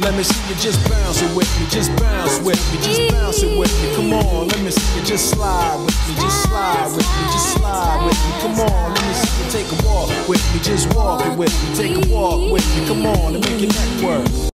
Let me see you just bounce it with me, just bounce with me, just bounce it with me. Come on, let me see you just slide with me, just slide with me, just slide with me. Come on, let me see you take a walk with me, just walk it with me, take a walk with me. Come on and make your neck work.